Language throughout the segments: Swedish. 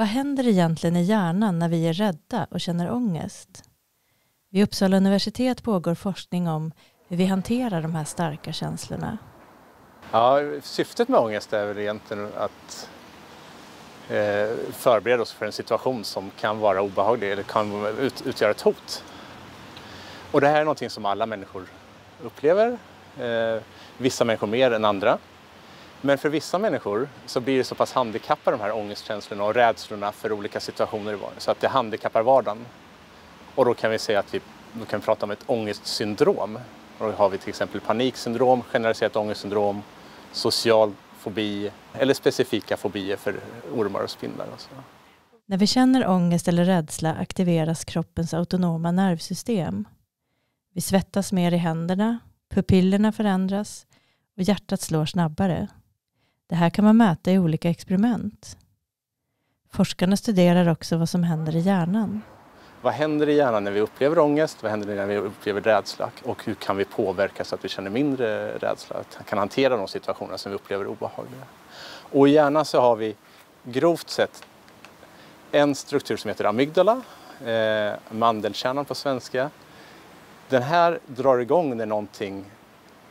Vad händer egentligen i hjärnan när vi är rädda och känner ångest? Vid Uppsala universitet pågår forskning om hur vi hanterar de här starka känslorna. Ja, syftet med ångest är väl egentligen att eh, förbereda oss för en situation som kan vara obehaglig eller kan ut, utgöra ett hot. Och det här är någonting som alla människor upplever, eh, vissa människor mer än andra. Men för vissa människor så blir det så pass handikappade de här ångestkänslorna och rädslorna för olika situationer i vardagen så att det handikappar vardagen. Och då kan vi säga att vi då kan vi prata om ett ångestsyndrom. Och då har vi till exempel paniksyndrom, generaliserat ångestsyndrom, social fobi eller specifika fobier för ormar och spindlar. Och så. När vi känner ångest eller rädsla aktiveras kroppens autonoma nervsystem. Vi svettas mer i händerna, pupillerna förändras och hjärtat slår snabbare. Det här kan man mäta i olika experiment. Forskarna studerar också vad som händer i hjärnan. Vad händer i hjärnan när vi upplever ångest? Vad händer när vi upplever rädsla? Och hur kan vi påverka så att vi känner mindre rädsla? Att kan hantera de situationer som vi upplever obehagliga. Och i hjärnan så har vi grovt sett en struktur som heter amygdala, eh, mandelkärnan på svenska. Den här drar igång när någonting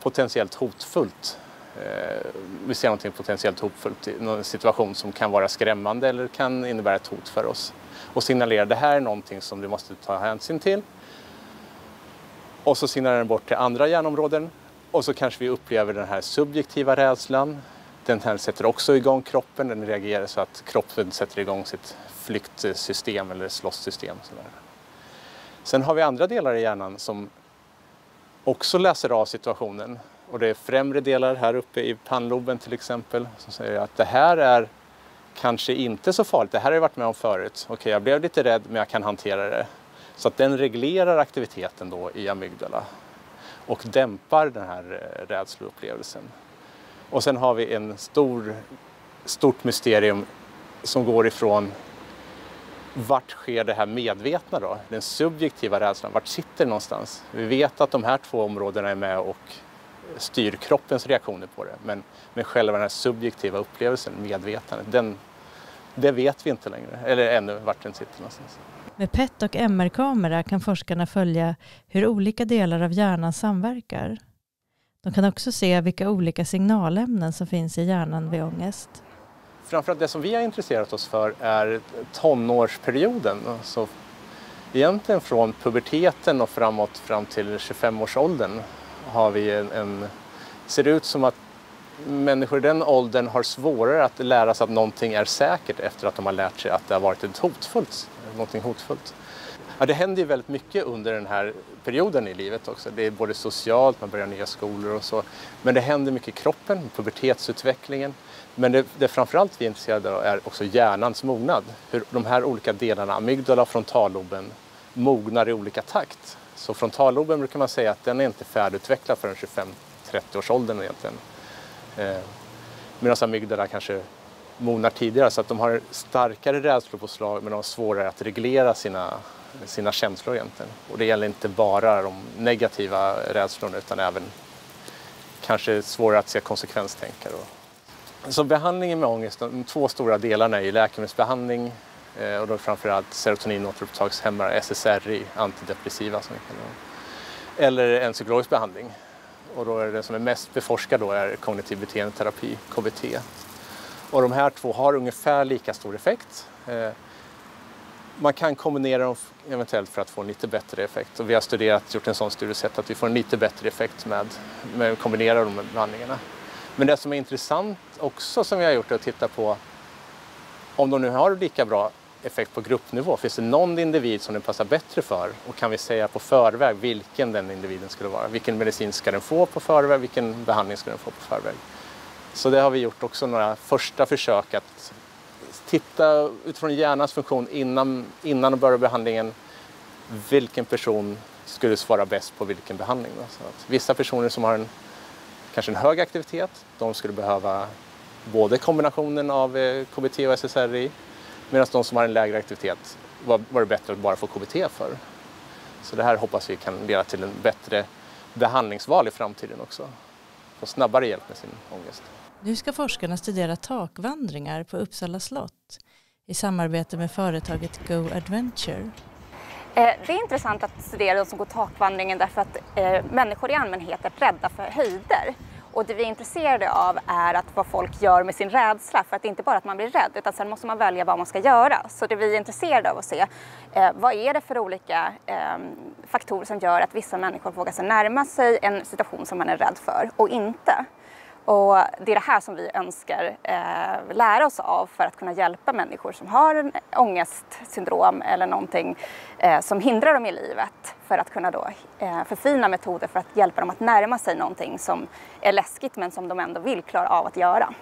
potentiellt hotfullt Eh, vi ser någonting potentiellt hotfullt någon situation som kan vara skrämmande eller kan innebära ett hot för oss och signalerar det här är någonting som du måste ta hänsyn till. Och så signalerar den bort till andra hjärnområden och så kanske vi upplever den här subjektiva rädslan. Den här sätter också igång kroppen, den reagerar så att kroppen sätter igång sitt flyktsystem eller slåsssystem. Sen har vi andra delar i hjärnan som också läser av situationen. Och det är främre delar här uppe i pannloben till exempel som säger att det här är kanske inte så farligt. Det här har jag varit med om förut. Okej, okay, jag blev lite rädd men jag kan hantera det. Så att den reglerar aktiviteten då i amygdala och dämpar den här eh, rädsloupplevelsen. Och sen har vi en stor, stort mysterium som går ifrån vart sker det här medvetna då? Den subjektiva rädslan, vart sitter det någonstans? Vi vet att de här två områdena är med och styr kroppens reaktioner på det. Men, men själva den här subjektiva upplevelsen, medvetandet, den, det vet vi inte längre. Eller ännu vart den sitter någonstans. Med PET och MR-kamera kan forskarna följa hur olika delar av hjärnan samverkar. De kan också se vilka olika signalämnen som finns i hjärnan vid ångest. Framförallt det som vi har intresserat oss för är tonårsperioden. Så egentligen från puberteten och framåt fram till 25-årsåldern har vi en, en, ser det ut som att människor i den åldern har svårare att lära sig att någonting är säkert efter att de har lärt sig att det har varit ett hotfullt, någonting hotfullt. Ja, det händer ju väldigt mycket under den här perioden i livet också. Det är både socialt, man börjar nya skolor och så. Men det händer mycket i kroppen, pubertetsutvecklingen. Men det, det framförallt vi är intresserade av är också hjärnans mognad. Hur de här olika delarna, amygdala och frontalloben, mognar i olika takt. Så frontalloben brukar man säga att den är inte färdigutvecklad förrän 25-30 års åldern egentligen. Eh, Medan amygdala kanske mognar tidigare så att de har starkare rädslopåslag men de har svårare att reglera sina, sina känslor egentligen. Och det gäller inte bara de negativa rädslorna utan även kanske svårare att se konsekvenstänkare. Så behandlingen med ångest, de två stora delarna är läkemedelsbehandling Eh, och då framförallt serotoninåterupptagshämmare, SSRI, antidepressiva som vi kallar dem. Eller en psykologisk behandling. Och då är det som är mest beforskad då är kognitiv beteendeterapi, KBT. Och de här två har ungefär lika stor effekt. Eh, man kan kombinera dem eventuellt för att få en lite bättre effekt. Och vi har studerat, gjort en sån studie och sett att vi får en lite bättre effekt med, med att kombinera de behandlingarna. Men det som är intressant också som vi har gjort är att titta på om de nu har lika bra effekt på gruppnivå? Finns det någon individ som den passar bättre för? Och kan vi säga på förväg vilken den individen skulle vara? Vilken medicin ska den få på förväg? Vilken behandling ska den få på förväg? Så det har vi gjort också några första försök att titta utifrån hjärnans funktion innan, innan de börjar behandlingen. Vilken person skulle svara bäst på vilken behandling? Så att vissa personer som har en, kanske en hög aktivitet, de skulle behöva både kombinationen av eh, KBT och SSRI Medan de som har en lägre aktivitet var, var det bättre att bara få KBT för. Så det här hoppas vi kan leda till en bättre behandlingsval i framtiden också. Få snabbare hjälp med sin ångest. Nu ska forskarna studera takvandringar på Uppsala slott. i samarbete med företaget Go Adventure. Eh, det är intressant att studera de som går takvandringen därför att eh, människor i allmänhet är rädda för höjder. Och det vi är intresserade av är att vad folk gör med sin rädsla. För att det är inte bara att man blir rädd utan sen måste man välja vad man ska göra. Så det vi är intresserade av att se, eh, vad är det för olika eh, faktorer som gör att vissa människor vågar sig närma sig en situation som man är rädd för och inte. Och det är det här som vi önskar eh, lära oss av för att kunna hjälpa människor som har en ångestsyndrom eller någonting eh, som hindrar dem i livet för att kunna då eh, förfina metoder för att hjälpa dem att närma sig någonting som är läskigt men som de ändå vill klara av att göra.